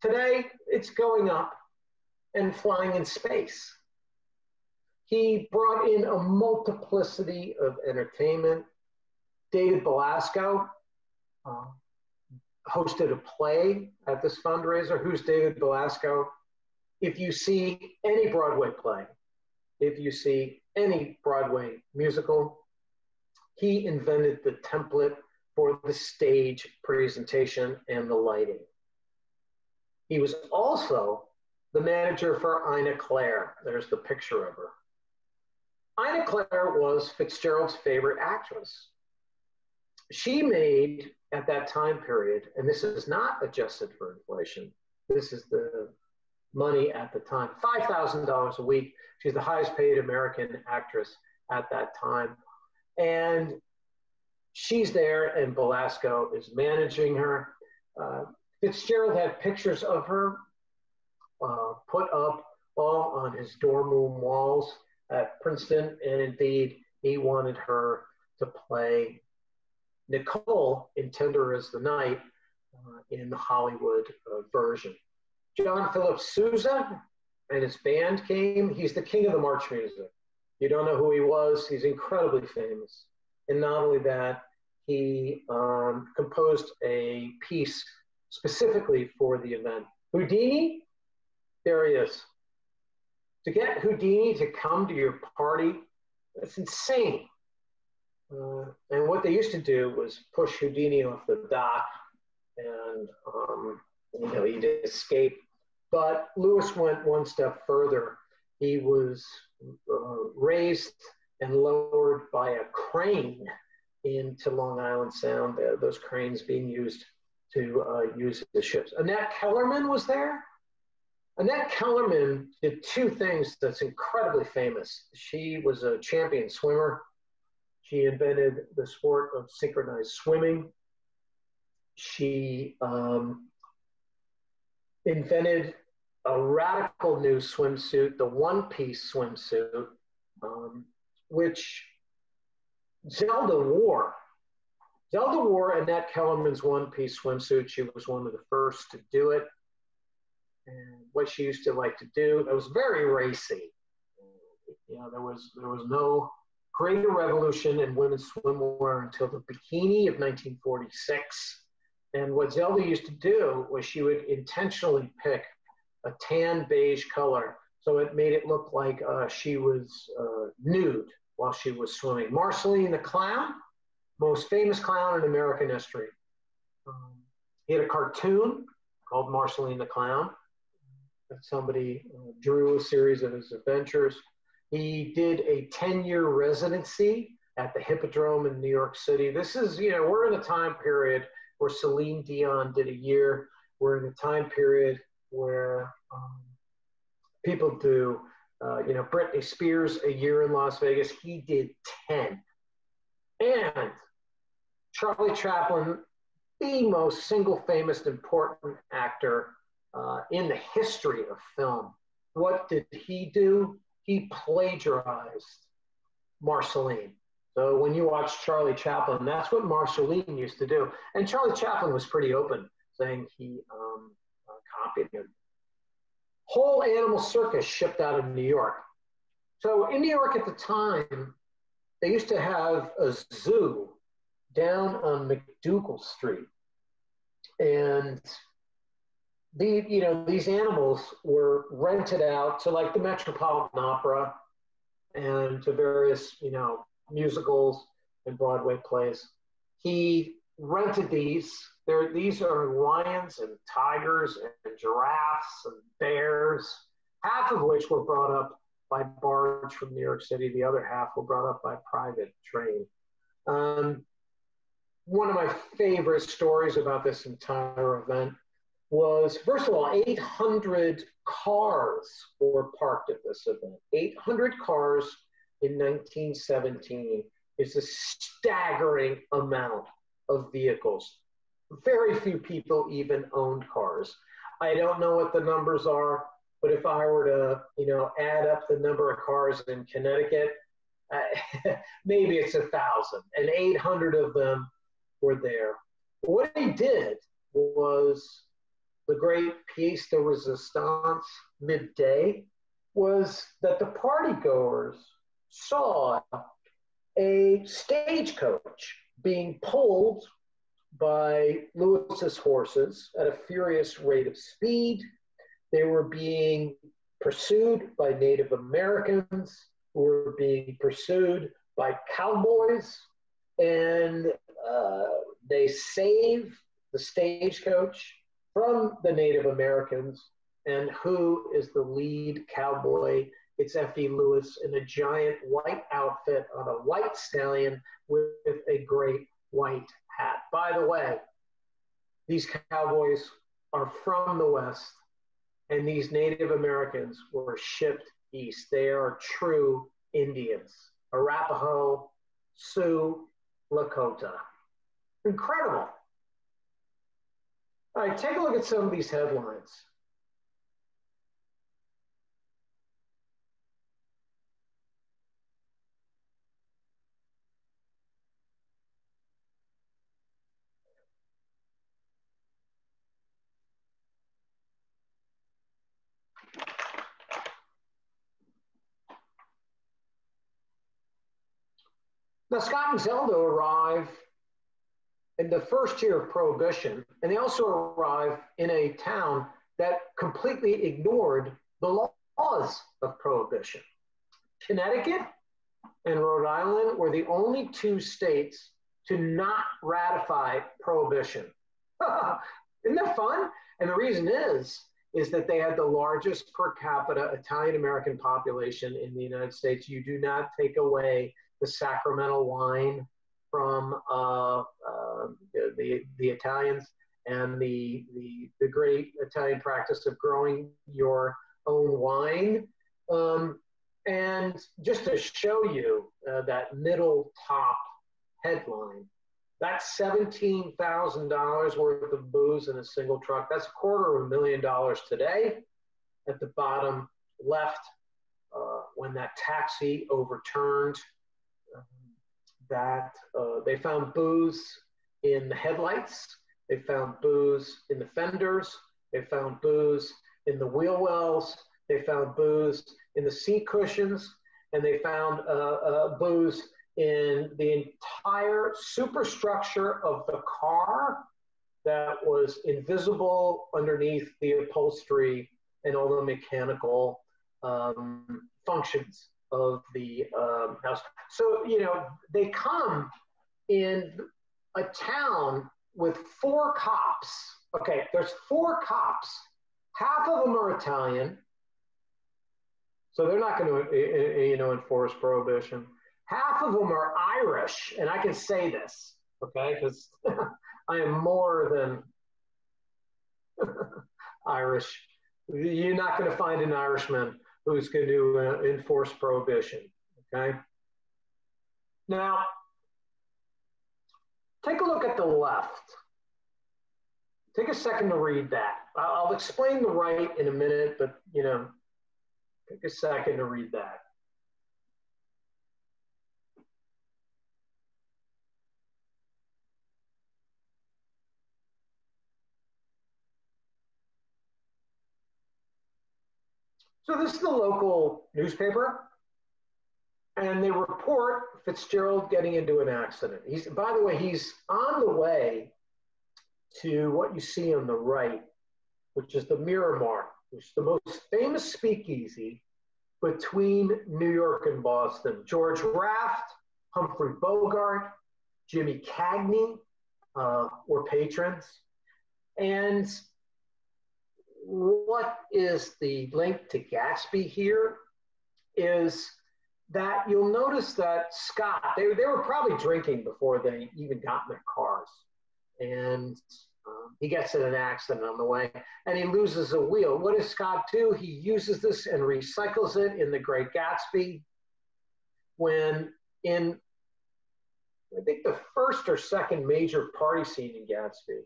today it's going up and flying in space. He brought in a multiplicity of entertainment. David Belasco uh, hosted a play at this fundraiser. Who's David Belasco? If you see any Broadway play, if you see any Broadway musical, he invented the template for the stage presentation and the lighting. He was also the manager for Ina Claire. There's the picture of her. Ina Claire was Fitzgerald's favorite actress. She made at that time period, and this is not adjusted for inflation, this is the money at the time $5,000 a week. She's the highest paid American actress at that time. And she's there, and Belasco is managing her. Uh, Fitzgerald had pictures of her uh, put up all on his dorm room walls at Princeton, and indeed, he wanted her to play Nicole in Tender Is the Night uh, in the Hollywood uh, version. John Philip Sousa and his band came. He's the king of the march music. You don't know who he was, he's incredibly famous. And not only that, he um, composed a piece specifically for the event. Houdini, there he is. To get Houdini to come to your party, that's insane. Uh, and what they used to do was push Houdini off the dock, and um, you know he'd escape. But Lewis went one step further. He was uh, raised and lowered by a crane into Long Island Sound. Uh, those cranes being used to uh, use the ships. Annette Kellerman was there. Annette Kellerman did two things that's incredibly famous. She was a champion swimmer she invented the sport of synchronized swimming. She um, invented a radical new swimsuit, the one piece swimsuit, um, which Zelda wore. Zelda wore Annette Kellerman's one piece swimsuit. She was one of the first to do it. And what she used to like to do, it was very racy. You know, there was there was no greater revolution in women's swimwear until the bikini of 1946. And what Zelda used to do was she would intentionally pick a tan beige color so it made it look like uh, she was uh, nude while she was swimming. Marceline the Clown, most famous clown in American history. Um, he had a cartoon called Marceline the Clown that somebody uh, drew a series of his adventures. He did a 10 year residency at the Hippodrome in New York City. This is, you know, we're in a time period where Celine Dion did a year. We're in a time period where um, people do, uh, you know, Britney Spears a year in Las Vegas. He did 10. And Charlie Chaplin, the most single famous important actor uh, in the history of film. What did he do? He plagiarized Marceline. So when you watch Charlie Chaplin, that's what Marceline used to do. And Charlie Chaplin was pretty open, saying he um, copied him. Whole animal circus shipped out of New York. So in New York at the time, they used to have a zoo down on MacDougal Street. And the, you know, these animals were rented out to like the Metropolitan Opera and to various, you know, musicals and Broadway plays. He rented these. These are lions and tigers and giraffes and bears, half of which were brought up by barge from New York City. The other half were brought up by private train. Um, one of my favorite stories about this entire event was first of all, 800 cars were parked at this event. 800 cars in 1917 is a staggering amount of vehicles. Very few people even owned cars. I don't know what the numbers are, but if I were to, you know, add up the number of cars in Connecticut, maybe it's a thousand, and 800 of them were there. What he did was the great piece de resistance midday was that the partygoers saw a stagecoach being pulled by Lewis's horses at a furious rate of speed. They were being pursued by Native Americans who were being pursued by cowboys, and uh, they saved the stagecoach from the Native Americans. And who is the lead cowboy? It's F.E. Lewis in a giant white outfit on a white stallion with a great white hat. By the way, these cowboys are from the West, and these Native Americans were shipped east. They are true Indians Arapaho, Sioux, Lakota. Incredible. All right, take a look at some of these headlines. Now, Scott and Zelda arrive in the first year of Prohibition, and they also arrive in a town that completely ignored the laws of Prohibition. Connecticut and Rhode Island were the only two states to not ratify Prohibition. Isn't that fun? And the reason is, is that they had the largest per capita Italian American population in the United States. You do not take away the sacramental wine from uh, uh, the, the Italians and the, the, the great Italian practice of growing your own wine. Um, and just to show you uh, that middle top headline, that's $17,000 worth of booze in a single truck. That's a quarter of a million dollars today. At the bottom left, uh, when that taxi overturned that uh, they found booze in the headlights, they found booze in the fenders, they found booze in the wheel wells, they found booze in the seat cushions, and they found uh, uh, booze in the entire superstructure of the car that was invisible underneath the upholstery and all the mechanical um, functions of the um, house. So, you know, they come in a town with four cops. Okay, there's four cops. Half of them are Italian, so they're not going to, eh, eh, eh, you know, enforce prohibition. Half of them are Irish, and I can say this, okay, because I am more than Irish. You're not going to find an Irishman who's going to uh, enforce prohibition, okay? Now, take a look at the left. Take a second to read that. I'll explain the right in a minute, but you know, take a second to read that. So this is the local newspaper, and they report Fitzgerald getting into an accident. He's, by the way, he's on the way to what you see on the right, which is the Miramar, which is the most famous speakeasy between New York and Boston. George Raft, Humphrey Bogart, Jimmy Cagney uh, were patrons. And what is the link to Gatsby here is that you'll notice that Scott, they, they were probably drinking before they even got in their cars. And um, he gets in an accident on the way and he loses a wheel. What does Scott do? He uses this and recycles it in The Great Gatsby. When in, I think, the first or second major party scene in Gatsby,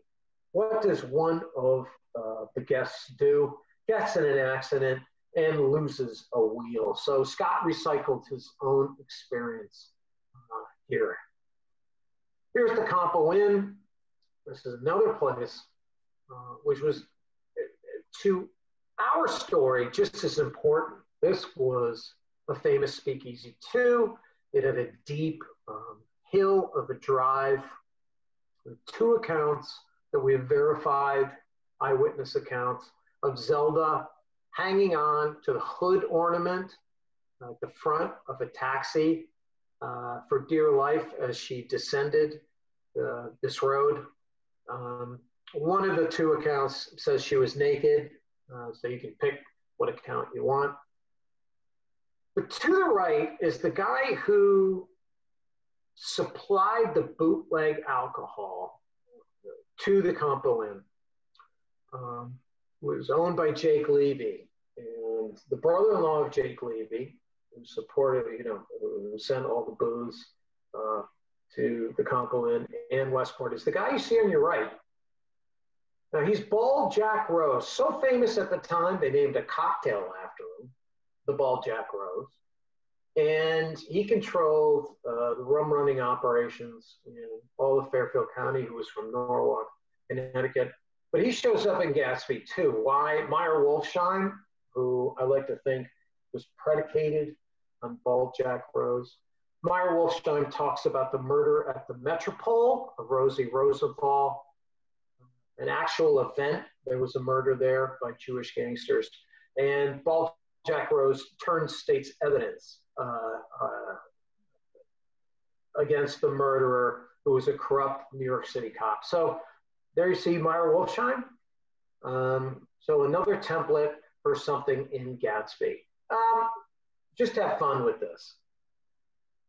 what does one of uh, the guests do? Gets in an accident and loses a wheel. So Scott recycled his own experience uh, here. Here's the Compo Inn. This is another place uh, which was to our story just as important. This was a famous speakeasy too. It had a deep um, hill of a drive two accounts that we have verified eyewitness accounts of Zelda hanging on to the hood ornament at the front of a taxi uh, for dear life as she descended uh, this road. Um, one of the two accounts says she was naked, uh, so you can pick what account you want. But to the right is the guy who supplied the bootleg alcohol to the Compo Inn. Um, was owned by Jake Levy, and the brother-in-law of Jake Levy, who supported, you know, who sent all the booze uh, to the Compo Inn and Westport, is the guy you see on your right. Now he's Bald Jack Rose, so famous at the time they named a cocktail after him, the Bald Jack Rose, and he controlled uh, the rum running operations in all of Fairfield County. Who was from Norwalk, Connecticut, but he shows up in Gatsby too. Why Meyer Wolfshiem, who I like to think was predicated on Bald Jack Rose. Meyer Wolfshiem talks about the murder at the Metropole of Rosie Rosenthal, an actual event. There was a murder there by Jewish gangsters. And Bald Jack Rose turns state's evidence uh, uh, against the murderer, who was a corrupt New York City cop. So there you see Meyer Wolfshiem. Um, so another template for something in Gatsby. Um, just have fun with this.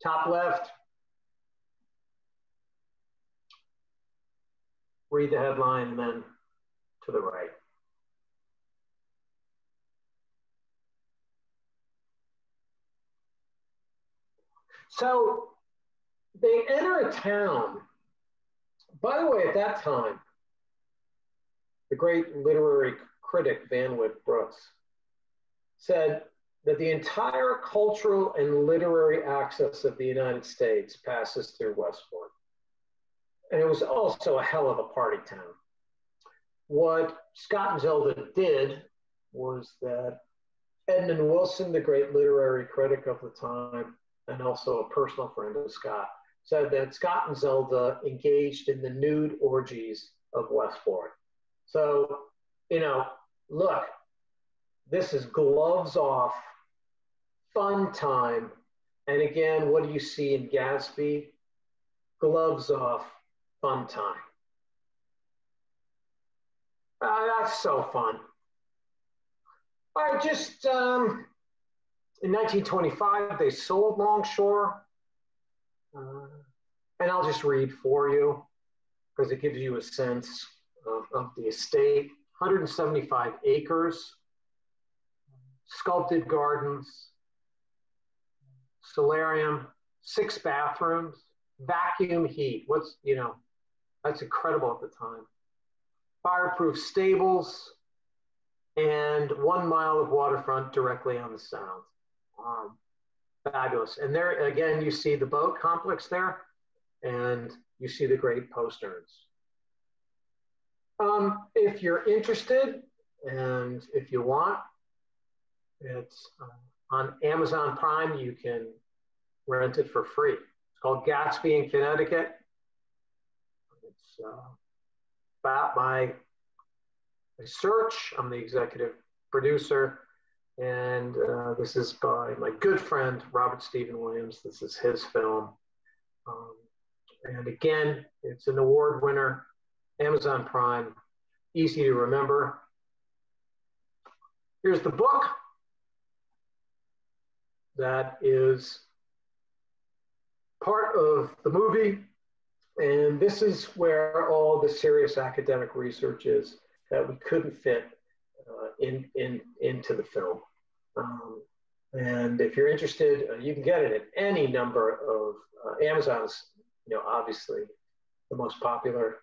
Top left, read the headline, and then to the right. So they enter a town. By the way, at that time, the great literary critic Van Wyck Brooks said that the entire cultural and literary axis of the United States passes through Westport. And it was also a hell of a party town. What Scott and Zelda did was that Edmund Wilson, the great literary critic of the time, and also a personal friend of Scott, said that Scott and Zelda engaged in the nude orgies of Westport. So, you know, look, this is gloves off, fun time. And again, what do you see in Gatsby? gloves off, fun time. Uh, that's so fun. All right, just um, in 1925, they sold Longshore. Uh, and I'll just read for you because it gives you a sense of, of the estate 175 acres, sculpted gardens, solarium, six bathrooms, vacuum heat. What's, you know, that's incredible at the time. Fireproof stables, and one mile of waterfront directly on the sound. Um, fabulous. And there again, you see the boat complex there, and you see the great posterns. Um, if you're interested and if you want, it's uh, on Amazon Prime. You can rent it for free. It's called Gatsby in Connecticut. It's uh, about my, my search. I'm the executive producer. And uh, this is by my good friend, Robert Steven Williams. This is his film. Um, and again, it's an award winner, Amazon Prime, easy to remember. Here's the book that is part of the movie. And this is where all the serious academic research is that we couldn't fit uh, in, in, into the film. Um, and if you're interested, uh, you can get it at any number of uh, Amazon's, you know, obviously the most popular.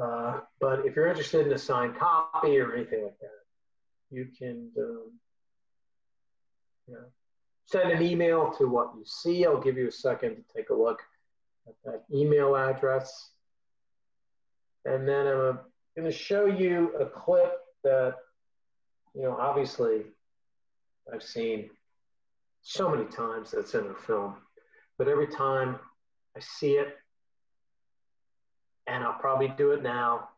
Uh, but if you're interested in a signed copy or anything like that, you can um, you know, send an email to what you see. I'll give you a second to take a look at that email address. And then I'm going to show you a clip that, you know, obviously I've seen so many times that's in a film, but every time I see it, and I'll probably do it now,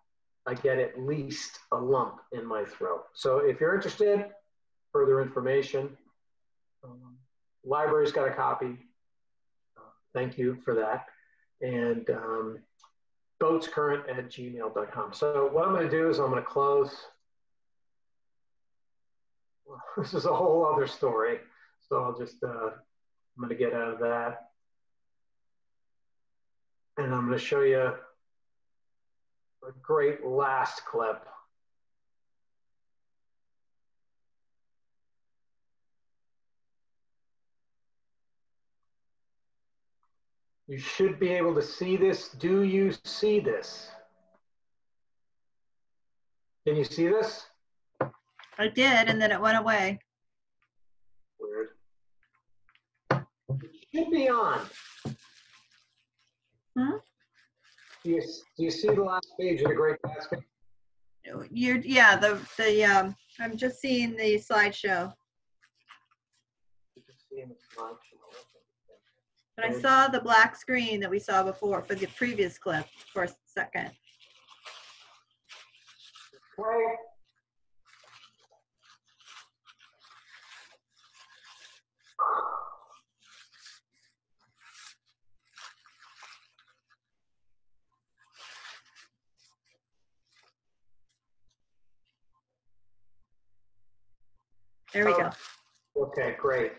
I get at least a lump in my throat. So if you're interested, further information, um, library's got a copy. Uh, thank you for that. And um, boatscurrent at gmail.com. So what I'm going to do is I'm going to close this is a whole other story. So I'll just, uh, I'm going to get out of that. And I'm going to show you a great last clip. You should be able to see this. Do you see this? Can you see this?
I did, and then it went away.
Weird. It should be on.
Hmm?
Do you, do you see the last page of the Great Gatsby?
You're, yeah, the, the, um, I'm just seeing the slideshow. But I saw the black screen that we saw before for the previous clip for a second.
Right.
There we go.
Oh, okay, great.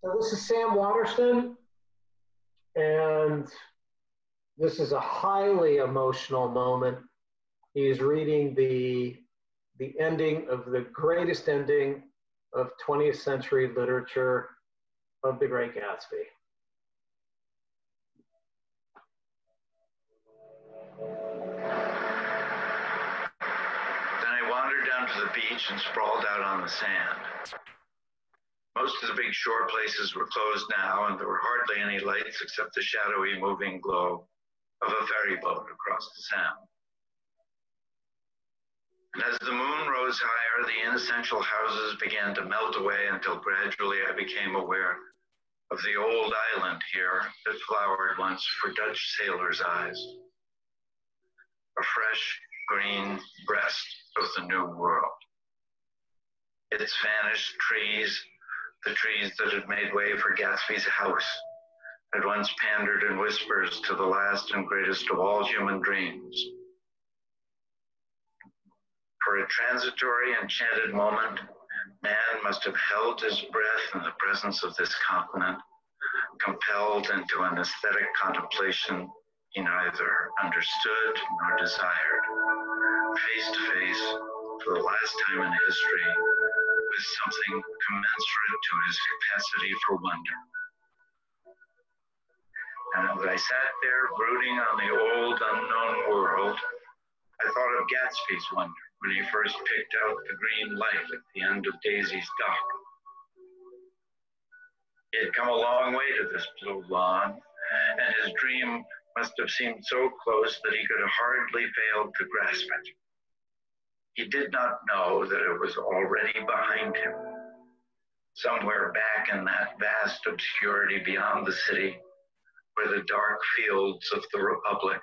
So this is Sam Waterston, and this is a highly emotional moment. He's reading the the ending of the greatest ending of 20th century literature of The Great Gatsby.
And sprawled out on the sand. Most of the big shore places were closed now, and there were hardly any lights except the shadowy moving glow of a ferry boat across the sound. And as the moon rose higher, the inessential houses began to melt away until gradually I became aware of the old island here that flowered once for Dutch sailors' eyes. A fresh green breast of the new world. Its vanished trees, the trees that had made way for Gatsby's house, had once pandered in whispers to the last and greatest of all human dreams. For a transitory, enchanted moment, man must have held his breath in the presence of this continent, compelled into an aesthetic contemplation he neither understood nor desired, face to face for the last time in history with something commensurate to his capacity for wonder. And as I sat there brooding on the old unknown world, I thought of Gatsby's wonder when he first picked out the green light at the end of Daisy's dock. He had come a long way to this blue lawn, and his dream must have seemed so close that he could hardly fail to grasp it. He did not know that it was already behind him, somewhere back in that vast obscurity beyond the city, where the dark fields of the Republic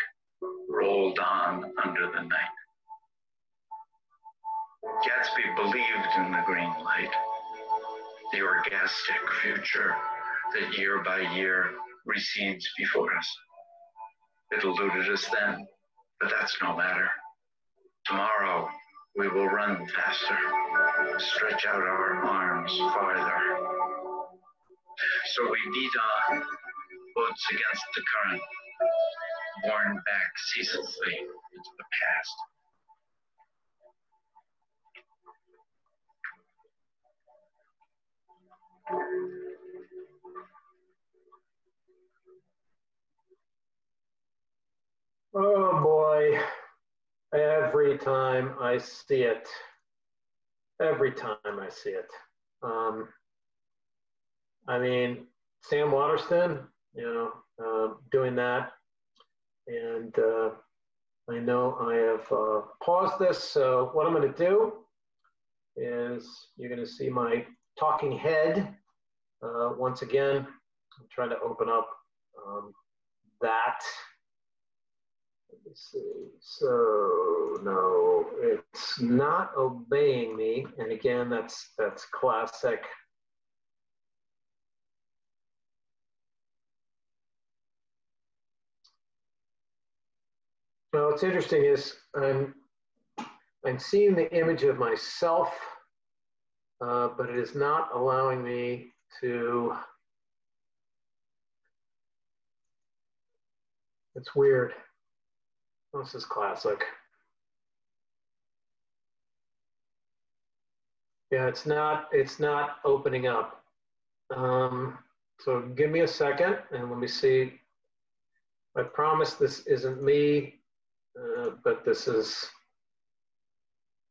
rolled on under the night. Gatsby believed in the green light, the orgastic future that year by year recedes before us. It eluded us then, but that's no matter. Tomorrow we will run faster, stretch out our arms farther. So we beat on, boats against the current, borne back ceaselessly into the past.
Oh boy, every time I see it, every time I see it. Um, I mean, Sam Waterston, you know, uh, doing that. And uh, I know I have uh, paused this. So, what I'm going to do is you're going to see my talking head uh, once again. I'm trying to open up um, that. Let me see. So no, it's not obeying me. And again, that's that's classic. Now, what's interesting is I'm I'm seeing the image of myself, uh, but it is not allowing me to. It's weird. This is classic. Yeah, it's not, it's not opening up. Um, so give me a second and let me see. I promise this isn't me, uh, but this is,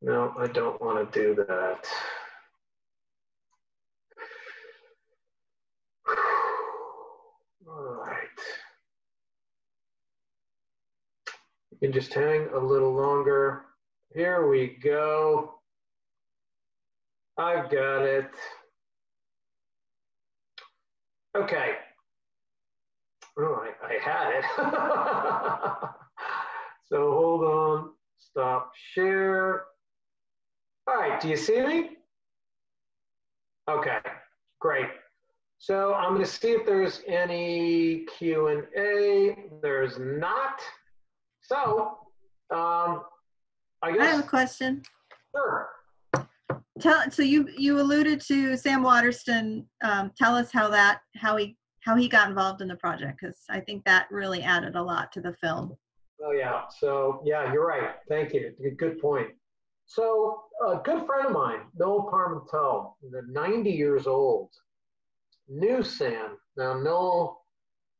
no, I don't want to do that right. You can just hang a little longer. Here we go. I've got it. Okay. Oh, I, I had it. so hold on, stop share. All right, do you see me? Okay, great. So I'm going to see if there's any Q&A. There's not. So, um, I guess.
I have a question.
Sure.
Tell, so you, you alluded to Sam Waterston. Um, tell us how that, how he, how he got involved in the project, because I think that really added a lot to the film.
Oh yeah. So yeah, you're right. Thank you. Good, point. So a good friend of mine, Noel Parmentel, 90 years old, knew Sam. Now Noel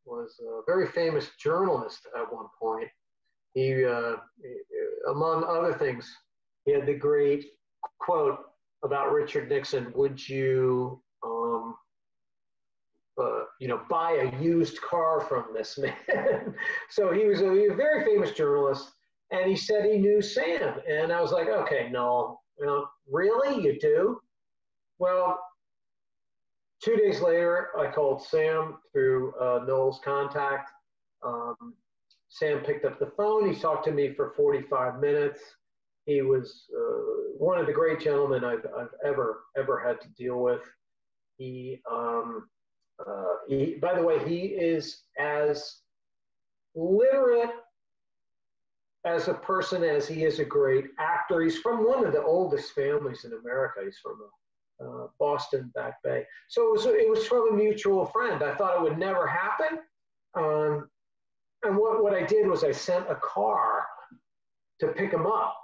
was a very famous journalist at one point. He, uh, among other things, he had the great quote about Richard Nixon: "Would you, um, uh, you know, buy a used car from this man?" so he was, a, he was a very famous journalist, and he said he knew Sam, and I was like, "Okay, no, really, you do?" Well, two days later, I called Sam through uh, Noel's contact. Um, Sam picked up the phone. He talked to me for 45 minutes. He was uh, one of the great gentlemen I've, I've ever, ever had to deal with. He, um, Uh, he, by the way, he is as literate as a person as he is a great actor. He's from one of the oldest families in America. He's from uh, Boston Back Bay. So it was, it was from a mutual friend. I thought it would never happen. Um, and what, what I did was I sent a car to pick him up,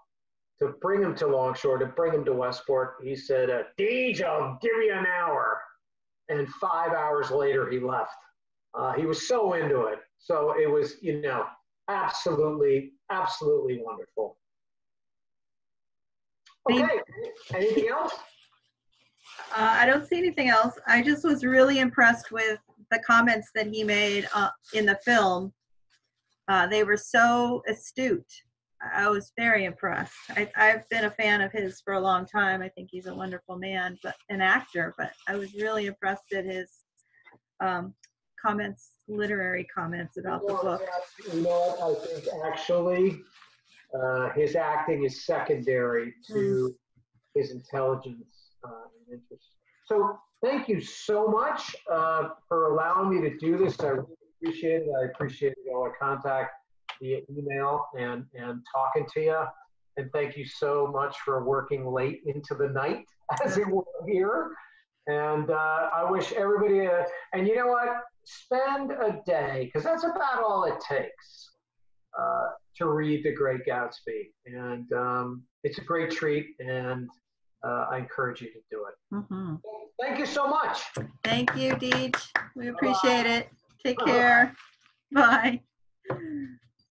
to bring him to Longshore, to bring him to Westport. He said, uh, Deej, I'll give you an hour. And five hours later, he left. Uh, he was so into it. So it was, you know, absolutely, absolutely wonderful. Okay, anything else?
Uh, I don't see anything else. I just was really impressed with the comments that he made uh, in the film. Uh, they were so astute. I was very impressed. I, I've been a fan of his for a long time. I think he's a wonderful man, but an actor. But I was really impressed at his um, comments, literary comments about the book.
You know what? I think actually uh, his acting is secondary to his intelligence uh, and interest. So thank you so much uh, for allowing me to do this. I really appreciate it. I appreciate all the contact via email and, and talking to you. And thank you so much for working late into the night, as it were here. And uh, I wish everybody, a, and you know what? Spend a day, because that's about all it takes uh, to read The Great Gatsby. And um, it's a great treat, and uh, I encourage you to do it.
Mhm.
Thank you so much.
Thank you, Deej. We appreciate it. Take care. Bye.